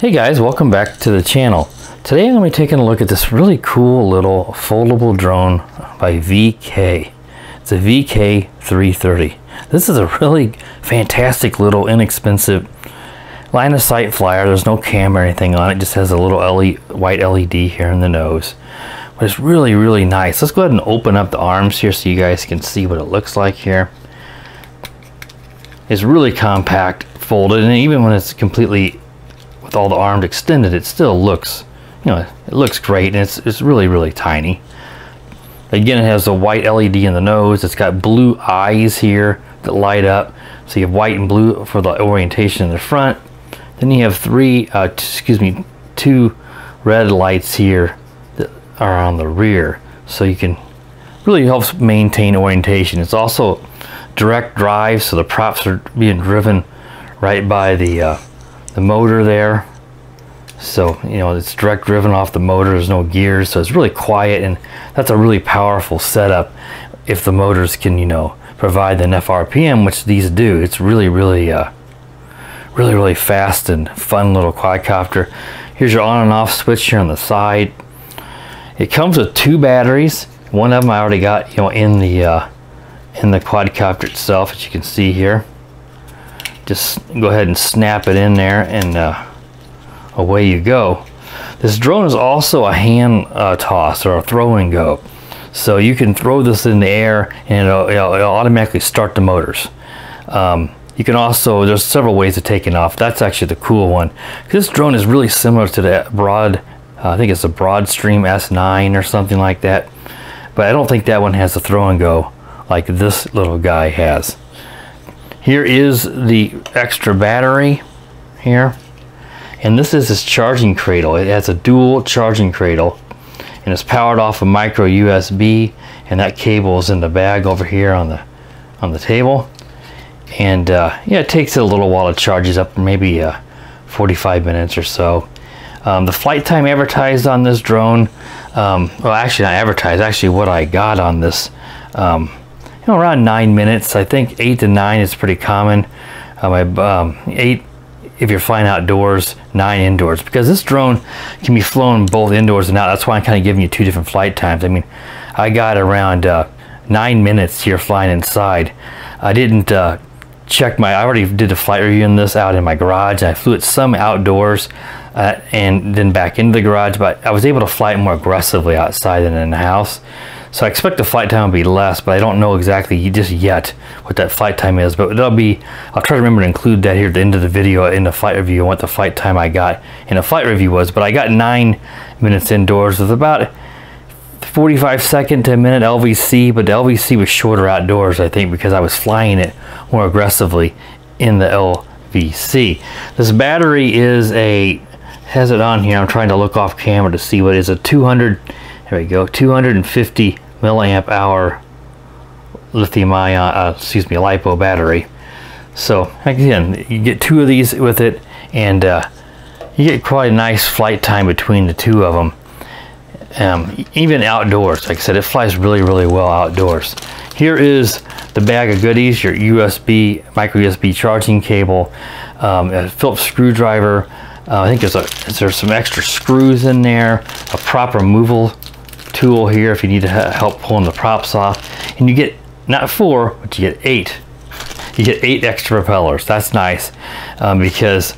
Hey guys, welcome back to the channel. Today I'm going to be taking a look at this really cool little foldable drone by VK. It's a VK330. This is a really fantastic little inexpensive line of sight flyer. There's no camera or anything on it. it just has a little LED, white LED here in the nose. But it's really, really nice. Let's go ahead and open up the arms here so you guys can see what it looks like here. It's really compact, folded, and even when it's completely with all the arms extended, it still looks, you know, it looks great and it's, it's really, really tiny. Again, it has a white LED in the nose. It's got blue eyes here that light up. So you have white and blue for the orientation in the front. Then you have three, uh, excuse me, two red lights here that are on the rear. So you can really helps maintain orientation. It's also direct drive, so the props are being driven right by the uh, the motor there. So, you know, it's direct driven off the motor, there's no gears, so it's really quiet and that's a really powerful setup if the motors can, you know, provide enough RPM, which these do. It's really, really, uh, really, really fast and fun little quadcopter. Here's your on and off switch here on the side. It comes with two batteries. One of them I already got, you know, in the, uh, in the quadcopter itself, as you can see here just go ahead and snap it in there and uh, away you go. This drone is also a hand uh, toss or a throw and go. So you can throw this in the air and it'll, it'll, automatically start the motors. Um, you can also, there's several ways of taking off. That's actually the cool one. This drone is really similar to the Broad, uh, I think it's a Broadstream S9 or something like that. But I don't think that one has a throw and go like this little guy has. Here is the extra battery here. And this is its charging cradle. It has a dual charging cradle and it's powered off a micro USB and that cable is in the bag over here on the on the table. And uh, yeah, it takes a little while to charge up, maybe uh, 45 minutes or so. Um, the flight time advertised on this drone, um, well actually not advertised, actually what I got on this um, around nine minutes. I think eight to nine is pretty common. Um, um, eight if you're flying outdoors, nine indoors, because this drone can be flown both indoors and out. That's why I'm kind of giving you two different flight times. I mean, I got around uh, nine minutes here flying inside. I didn't uh, check my, I already did a flight review in this out in my garage. I flew it some outdoors uh, and then back into the garage, but I was able to fly it more aggressively outside than in the house. So I expect the flight time will be less, but I don't know exactly just yet what that flight time is. But it'll be, I'll try to remember to include that here at the end of the video in the flight review and what the flight time I got in the flight review was. But I got nine minutes indoors with about 45 second to a minute LVC, but the LVC was shorter outdoors, I think, because I was flying it more aggressively in the LVC. This battery is a, has it on here, I'm trying to look off camera to see what is a 200 there we go, 250 milliamp hour lithium ion, uh, excuse me, LiPo battery. So again, you get two of these with it and uh, you get quite a nice flight time between the two of them. Um, even outdoors, like I said, it flies really, really well outdoors. Here is the bag of goodies, your USB, micro USB charging cable, um, a Phillips screwdriver. Uh, I think there's, a, there's some extra screws in there, a prop removal tool here if you need to help pulling the props off. And you get not four, but you get eight. You get eight extra propellers. That's nice um, because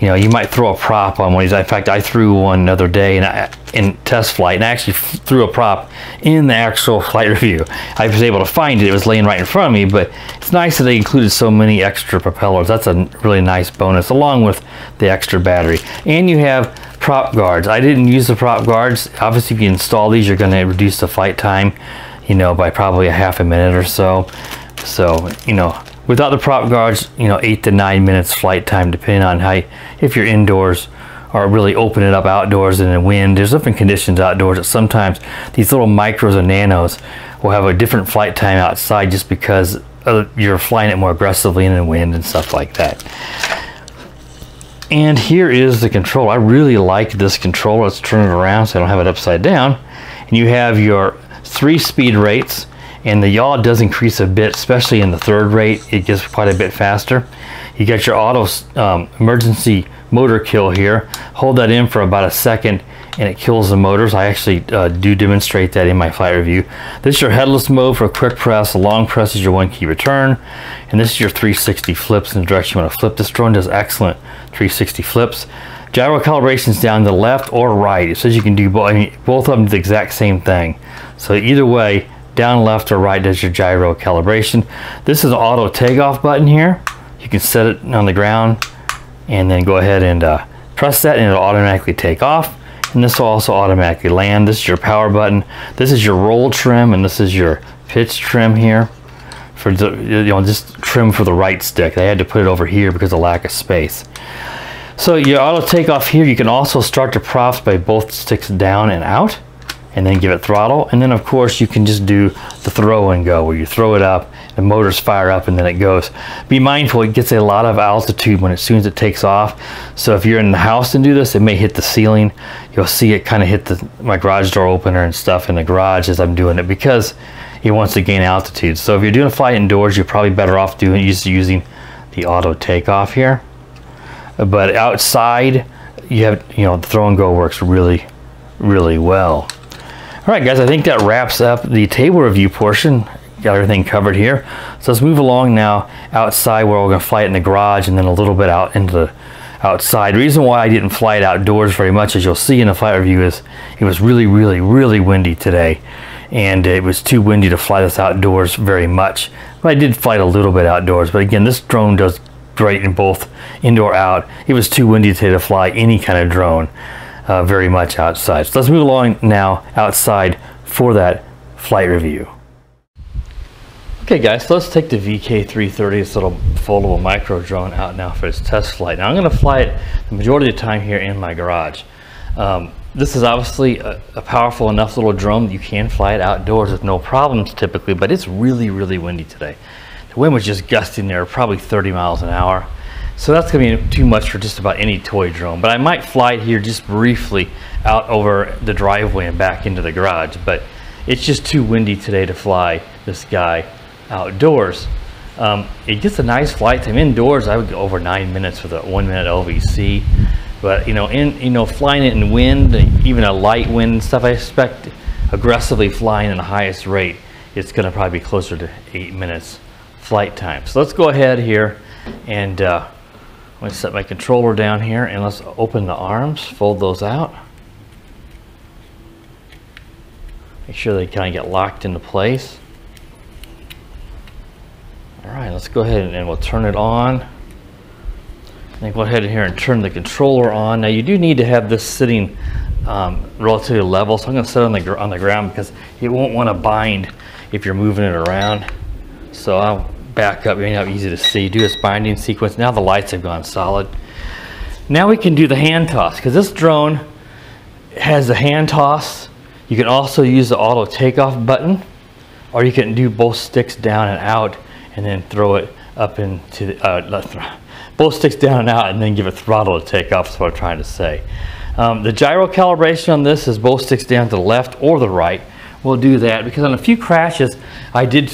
you know you might throw a prop on one of these. In fact, I threw one the other day in, I, in test flight, and I actually threw a prop in the actual flight review. I was able to find it; it was laying right in front of me. But it's nice that they included so many extra propellers. That's a really nice bonus, along with the extra battery. And you have prop guards. I didn't use the prop guards. Obviously, if you install these, you're going to reduce the flight time, you know, by probably a half a minute or so. So, you know, without the prop guards, you know, eight to nine minutes flight time, depending on how, if you're indoors or really open it up outdoors in the wind. There's different conditions outdoors that sometimes these little micros and nanos will have a different flight time outside just because uh, you're flying it more aggressively in the wind and stuff like that. And here is the control. I really like this controller. Let's turn it around so I don't have it upside down. And you have your three speed rates and the yaw does increase a bit, especially in the third rate. It gets quite a bit faster. You got your auto um, emergency motor kill here. Hold that in for about a second and it kills the motors. I actually uh, do demonstrate that in my flight review. This is your headless mode for a quick press. A long press is your one key return. And this is your 360 flips in the direction you want to flip. This drone does excellent 360 flips. Gyro calibration is down to the left or right. It says you can do both. I mean, both of them do the exact same thing. So either way, down, left, or right does your gyro calibration. This is an auto takeoff button here. You can set it on the ground and then go ahead and uh, press that and it'll automatically take off. And this will also automatically land. This is your power button. This is your roll trim and this is your pitch trim here for the, you know, just trim for the right stick. They had to put it over here because of lack of space. So your auto takeoff here, you can also start the props by both sticks down and out and then give it throttle. And then of course you can just do the throw and go where you throw it up, the motors fire up and then it goes. Be mindful, it gets a lot of altitude when as soon as it takes off. So if you're in the house and do this, it may hit the ceiling. You'll see it kind of hit the, my garage door opener and stuff in the garage as I'm doing it because it wants to gain altitude. So if you're doing a flight indoors, you're probably better off doing using the auto takeoff here. But outside, you have, you know, the throw and go works really, really well. All right, guys, I think that wraps up the table review portion. Got everything covered here. So let's move along now outside where we're gonna fly it in the garage and then a little bit out into the outside. The reason why I didn't fly it outdoors very much, as you'll see in the flight review, is it was really, really, really windy today. And it was too windy to fly this outdoors very much. But I did fly it a little bit outdoors. But again, this drone does great in both indoor out. It was too windy today to fly any kind of drone uh, very much outside. So let's move along now outside for that flight review. Okay guys, so let's take the VK330, this little foldable micro drone out now for its test flight. Now I'm gonna fly it the majority of the time here in my garage. Um, this is obviously a, a, powerful enough little drone that you can fly it outdoors with no problems typically, but it's really, really windy today. The wind was just gusting there, probably 30 miles an hour. So that's gonna be too much for just about any toy drone, but I might fly it here just briefly out over the driveway and back into the garage, but it's just too windy today to fly this guy outdoors. Um, it gets a nice flight time indoors. I would go over nine minutes with a one minute LVC, but you know, in you know, flying it in wind, even a light wind stuff, I expect aggressively flying in the highest rate, it's going to probably be closer to eight minutes flight time. So let's go ahead here and uh, I'm going to set my controller down here and let's open the arms, fold those out. Make sure they kind of get locked into place. All right, let's go ahead and we'll turn it on. And go ahead here and turn the controller on. Now you do need to have this sitting um, relatively level, so I'm going to set it on the, on the ground because it won't want to bind if you're moving it around. So I'll back up, you know, easy to see. Do this binding sequence. Now the lights have gone solid. Now we can do the hand toss because this drone has the hand toss. You can also use the auto takeoff button or you can do both sticks down and out and then throw it up into the, uh, both sticks down and out and then give it throttle to take off is what I'm trying to say. Um, the gyro calibration on this is both sticks down to the left or the right. We'll do that because on a few crashes I did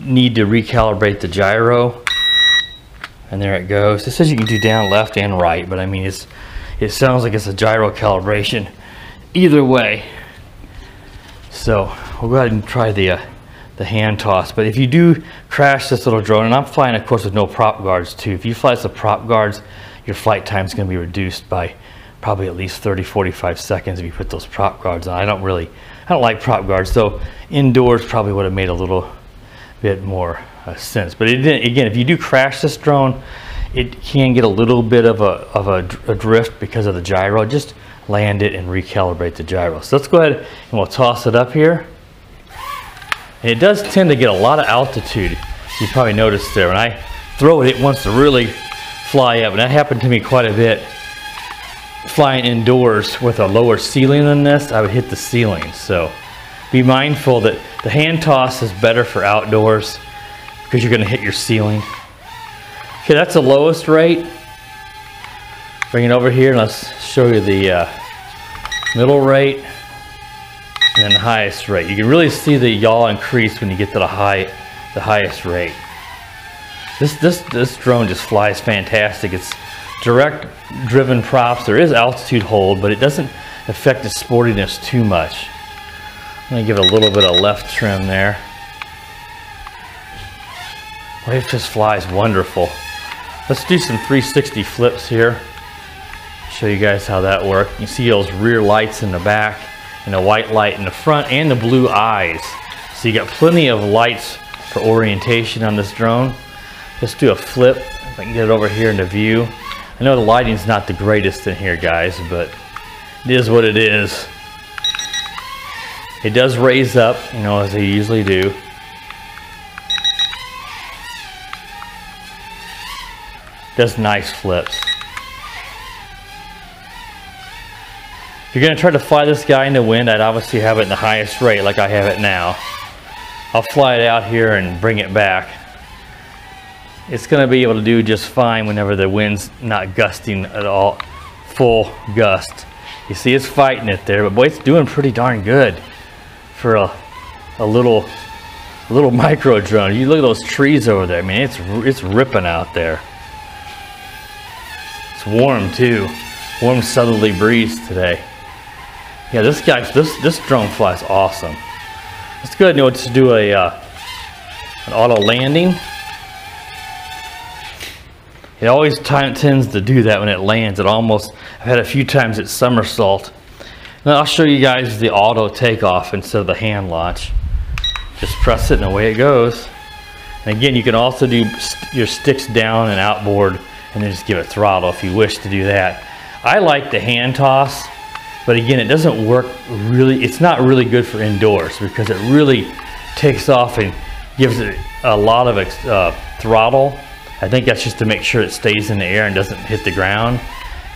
need to recalibrate the gyro. And there it goes. It says you can do down, left, and right, but I mean, it's it sounds like it's a gyro calibration either way. So we'll go ahead and try the, uh, the hand toss. But if you do crash this little drone, and I'm flying, of course, with no prop guards too. If you fly with the prop guards, your flight time is going to be reduced by probably at least 30, 45 seconds if you put those prop guards on. I don't really, I don't like prop guards, so indoors probably would have made a little bit more uh, sense. But again, if you do crash this drone, it can get a little bit of a, of a, a, drift because of the gyro. Just land it and recalibrate the gyro. So let's go ahead and we'll toss it up here. And it does tend to get a lot of altitude. You probably noticed there. When I throw it, it wants to really fly up. And that happened to me quite a bit. Flying indoors with a lower ceiling than this, I would hit the ceiling. So be mindful that the hand toss is better for outdoors because you're going to hit your ceiling. Okay, that's the lowest rate. Bring it over here and let's show you the uh, middle rate and highest rate. You can really see the yaw increase when you get to the high, the highest rate. This, this, this drone just flies fantastic. It's direct driven props, there is altitude hold, but it doesn't affect the sportiness too much. I'm gonna give it a little bit of left trim there. Wave just flies wonderful. Let's do some 360 flips here. Show you guys how that works. You see those rear lights in the back and a white light in the front and the blue eyes. So you got plenty of lights for orientation on this drone. Let's do a flip. If I can get it over here in the view. I know the lighting's not the greatest in here, guys, but it is what it is. It does raise up, you know, as they usually do. Does nice flips. You're gonna try to fly this guy in the wind, I'd obviously have it in the highest rate like I have it now. I'll fly it out here and bring it back. It's gonna be able to do just fine whenever the wind's not gusting at all, full gust. You see it's fighting it there, but boy, it's doing pretty darn good for a, a little, a little micro drone. You look at those trees over there, I mean, it's, it's ripping out there. It's warm too. Warm southerly breeze today. Yeah, this guy, this this drone flies awesome. Let's go ahead and let's do a uh, an auto landing. It always tends to do that when it lands. It almost, I've had a few times it somersault. Then I'll show you guys the auto takeoff instead of the hand launch. Just press it and away it goes. And again, you can also do st your sticks down and outboard and then just give it throttle if you wish to do that. I like the hand toss but again, it doesn't work really, it's not really good for indoors because it really takes off and gives it a lot of uh, throttle. I think that's just to make sure it stays in the air and doesn't hit the ground.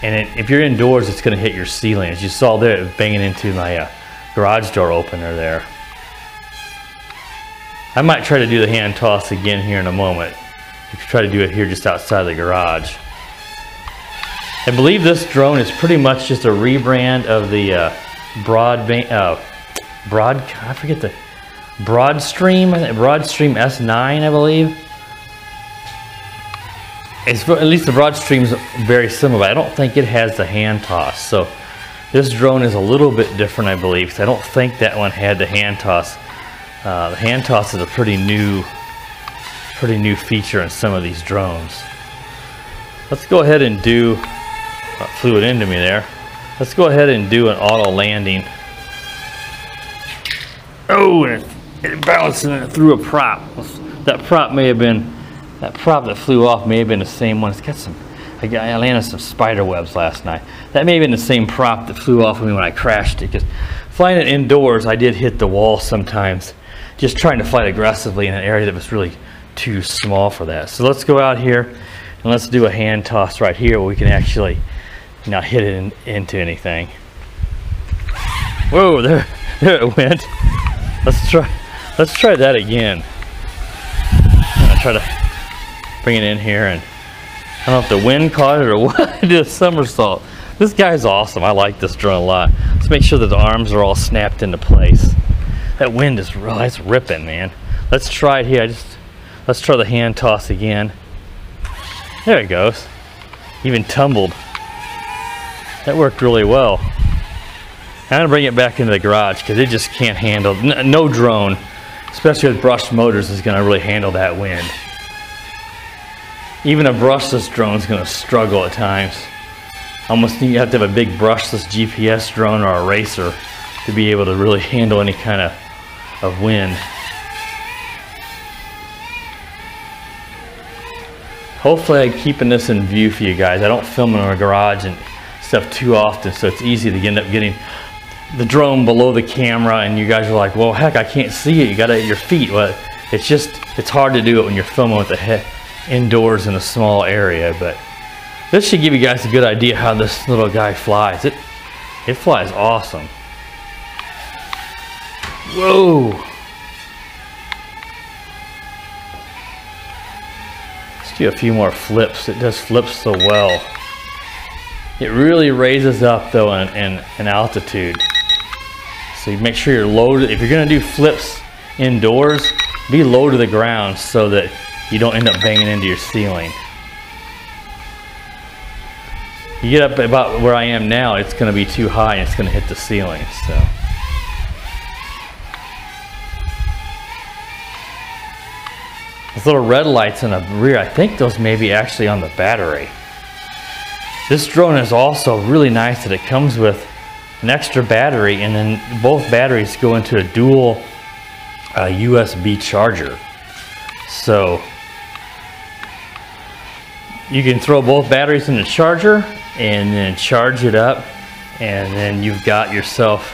And it, if you're indoors, it's gonna hit your ceiling. As you saw there, banging into my uh, garage door opener there. I might try to do the hand toss again here in a moment. If you try to do it here just outside the garage. I believe this drone is pretty much just a rebrand of the uh, broadband, uh, broad, I forget the, Broadstream, Broadstream S9, I believe. It's, at least the Broadstream is very similar, I don't think it has the hand toss. So this drone is a little bit different, I believe, I don't think that one had the hand toss. Uh, the hand toss is a pretty new, pretty new feature in some of these drones. Let's go ahead and do Uh, flew it into me there. Let's go ahead and do an auto landing. Oh, and it, it bounced and it threw a prop. That prop may have been, that prop that flew off may have been the same one. It's got some, I, got, I landed some spider webs last night. That may have been the same prop that flew off of me when I crashed it. Because flying it indoors, I did hit the wall sometimes. Just trying to fight aggressively in an area that was really too small for that. So let's go out here and let's do a hand toss right here where we can actually not hit it in, into anything. Whoa, there, there it went. Let's try, let's try that again. i try to bring it in here and I don't know if the wind caught it or what. I did a somersault. This guy's awesome. I like this drone a lot. Let's make sure that the arms are all snapped into place. That wind is real, it's ripping, man. Let's try it here. I just, let's try the hand toss again. There it goes. Even tumbled. That worked really well. I'm gonna bring it back into the garage because it just can't handle, no drone, especially with brushed motors, is gonna really handle that wind. Even a brushless drone is gonna struggle at times. Almost you have to have a big brushless GPS drone or a racer to be able to really handle any kind of, of wind. Hopefully I'm keeping this in view for you guys. I don't film in our garage and stuff too often, so it's easy to end up getting the drone below the camera and you guys are like, well, heck, I can't see it. You got it at your feet. Well, it's just, it's hard to do it when you're filming with the head indoors in a small area, but this should give you guys a good idea how this little guy flies. It, it flies awesome. Whoa. Let's do a few more flips. It does flip so well. It really raises up though in, in, in altitude. So you make sure you're low, to, if you're gonna do flips indoors, be low to the ground so that you don't end up banging into your ceiling. You get up about where I am now, it's to be too high and it's to hit the ceiling. So. Those little red lights in the rear, I think those may be actually on the battery. This drone is also really nice that it comes with an extra battery and then both batteries go into a dual uh, USB charger. So you can throw both batteries in the charger and then charge it up and then you've got yourself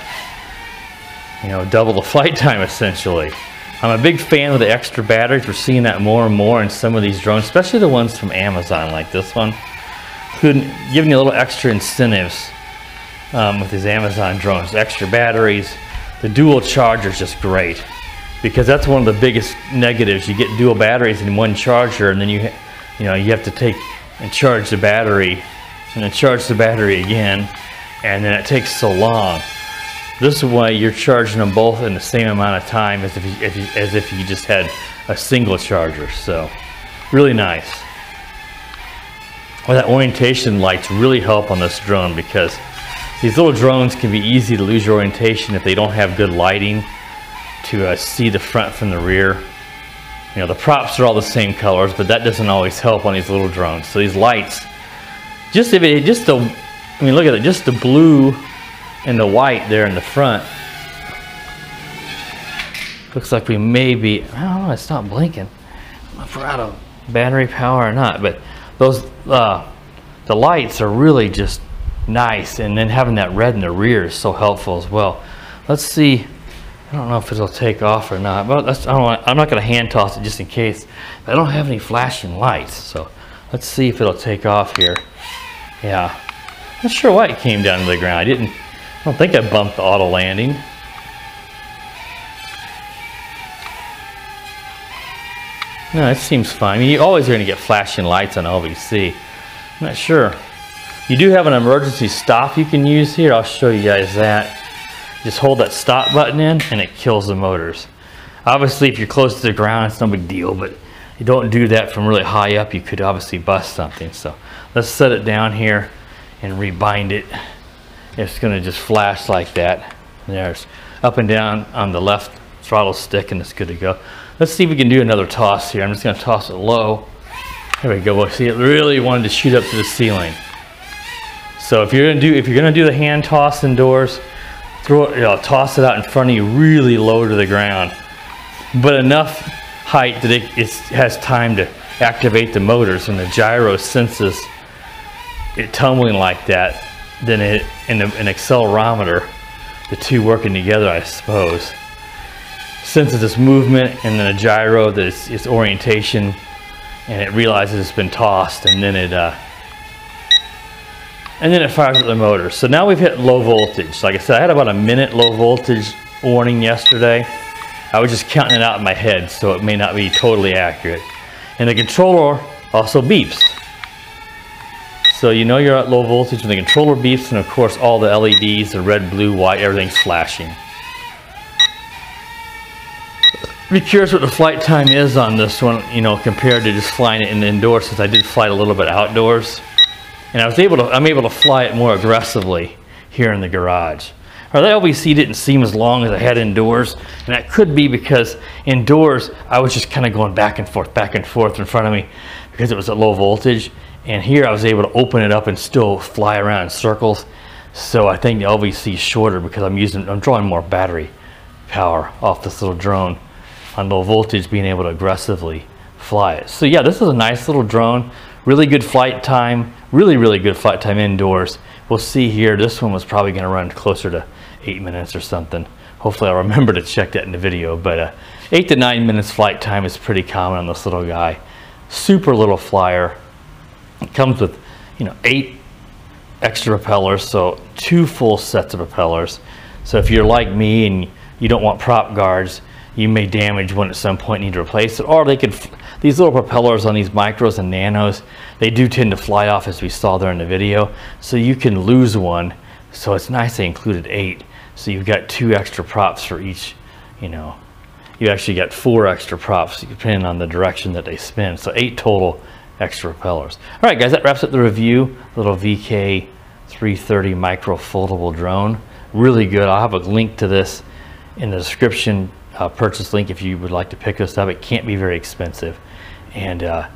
you know double the flight time essentially. I'm a big fan of the extra batteries. We're seeing that more and more in some of these drones especially the ones from Amazon like this one giving you a little extra incentives um, with these Amazon drones extra batteries the dual charger is just great because that's one of the biggest negatives you get dual batteries in one charger and then you you know you have to take and charge the battery and then charge the battery again and then it takes so long. This way you're charging them both in the same amount of time as if you, if you, as if you just had a single charger. So really nice. Well, that orientation lights really help on this drone because these little drones can be easy to lose your orientation if they don't have good lighting to uh, see the front from the rear. You know, the props are all the same colors, but that doesn't always help on these little drones. So these lights just if it just the I mean look at it just the blue and the white there in the front looks like we may be I don't know it's not blinking if we're out of battery power or not but those uh, the lights are really just nice and then having that red in the rear is so helpful as well let's see I don't know if it'll take off or not but I I'm not going to hand toss it just in case I don't have any flashing lights so let's see if it'll take off here yeah. Not sure why it came down to the ground. I didn't, I don't think I bumped the auto landing. No, it seems fine. I mean, you always are going to get flashing lights on LVC. I'm not sure. You do have an emergency stop you can use here. I'll show you guys that. Just hold that stop button in and it kills the motors. Obviously, if you're close to the ground, it's no big deal, but you don't do that from really high up, you could obviously bust something. So let's set it down here and rebind it. It's gonna just flash like that. There's up and down on the left throttle stick and it's good to go. Let's see if we can do another toss here. I'm just gonna toss it low. There we go. See, it really wanted to shoot up to the ceiling. So if you're gonna do if you're gonna do the hand toss indoors, throw it, you know, toss it out in front of you really low to the ground, but enough height that it has time to activate the motors and the gyro senses it tumbling like that then it in an accelerometer the two working together I suppose senses this movement and then a gyro that it's, its orientation and it realizes it's been tossed and then it uh, and then it fires at the motor so now we've hit low voltage like I said I had about a minute low voltage warning yesterday I was just counting it out in my head, so it may not be totally accurate. And the controller also beeps. So you know you're at low voltage when the controller beeps, and of course all the LEDs, the red, blue, white, everything's flashing. Be curious what the flight time is on this one, you know, compared to just flying it in the indoors, since I did fly it a little bit outdoors. And I was able to, I'm able to fly it more aggressively here in the garage or the LVC didn't seem as long as I had indoors. And that could be because indoors, I was just kind of going back and forth, back and forth in front of me because it was at low voltage. And here I was able to open it up and still fly around in circles. So I think the LVC is shorter because I'm using, I'm drawing more battery power off this little drone on low voltage, being able to aggressively fly it. So yeah, this is a nice little drone, really good flight time, really, really good flight time indoors. We'll see here, this one was probably gonna run closer to eight minutes or something. Hopefully I'll remember to check that in the video, but uh, eight to nine minutes flight time is pretty common on this little guy. Super little flyer. It comes with, you know, eight extra propellers, so two full sets of propellers. So if you're like me and you don't want prop guards, you may damage one at some point need to replace it or they could these little propellers on these micros and nanos they do tend to fly off as we saw there in the video so you can lose one so it's nice they included eight so you've got two extra props for each, you know, you actually got four extra props depending on the direction that they spin. So eight total extra propellers. All right, guys, that wraps up the review. Little VK 330 micro foldable drone. Really good. I'll have a link to this in the description uh, purchase link if you would like to pick this up. It can't be very expensive, and uh,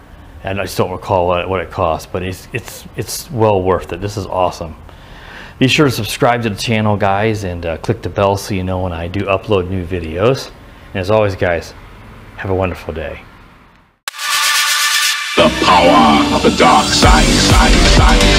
and I just don't recall what, what it costs, but it's it's it's well worth it. This is awesome. Be sure to subscribe to the channel, guys, and uh, click the bell so you know when I do upload new videos. And as always, guys, have a wonderful day. The power of the dark side, side, side.